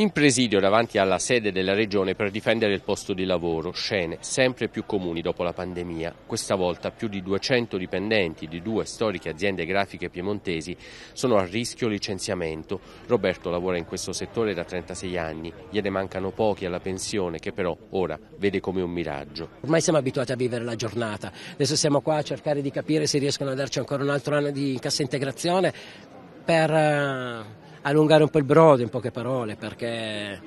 In presidio davanti alla sede della regione per difendere il posto di lavoro, scene sempre più comuni dopo la pandemia. Questa volta più di 200 dipendenti di due storiche aziende grafiche piemontesi sono a rischio licenziamento. Roberto lavora in questo settore da 36 anni, gliene mancano pochi alla pensione che però ora vede come un miraggio. Ormai siamo abituati a vivere la giornata, adesso siamo qua a cercare di capire se riescono a darci ancora un altro anno di cassa integrazione per eh, allungare un po' il brodo in poche parole perché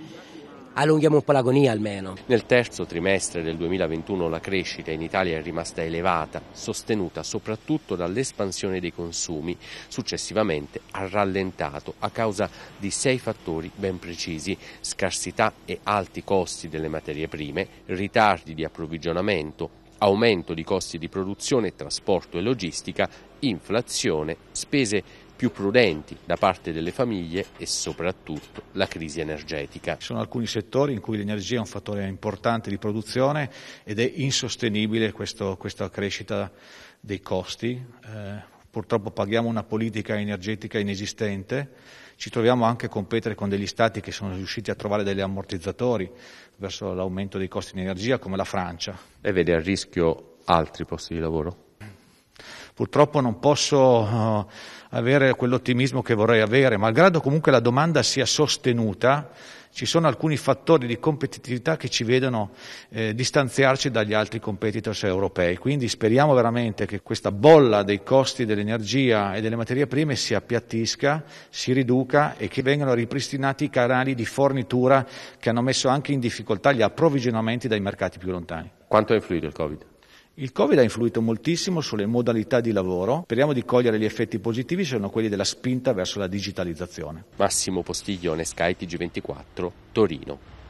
allunghiamo un po' l'agonia almeno. Nel terzo trimestre del 2021 la crescita in Italia è rimasta elevata, sostenuta soprattutto dall'espansione dei consumi. Successivamente ha rallentato a causa di sei fattori ben precisi, scarsità e alti costi delle materie prime, ritardi di approvvigionamento, aumento di costi di produzione, trasporto e logistica, inflazione, spese più prudenti da parte delle famiglie e soprattutto la crisi energetica. Ci sono alcuni settori in cui l'energia è un fattore importante di produzione ed è insostenibile questo, questa crescita dei costi. Eh, purtroppo paghiamo una politica energetica inesistente, ci troviamo anche a competere con degli stati che sono riusciti a trovare degli ammortizzatori verso l'aumento dei costi di energia come la Francia. E vede a rischio altri posti di lavoro? Purtroppo non posso uh, avere quell'ottimismo che vorrei avere, malgrado comunque la domanda sia sostenuta, ci sono alcuni fattori di competitività che ci vedono eh, distanziarci dagli altri competitors europei. Quindi speriamo veramente che questa bolla dei costi dell'energia e delle materie prime si appiattisca, si riduca e che vengano ripristinati i canali di fornitura che hanno messo anche in difficoltà gli approvvigionamenti dai mercati più lontani. Quanto ha influito il Covid? Il Covid ha influito moltissimo sulle modalità di lavoro, speriamo di cogliere gli effetti positivi, sono quelli della spinta verso la digitalizzazione. Massimo Postiglione, Sky TG24, Torino.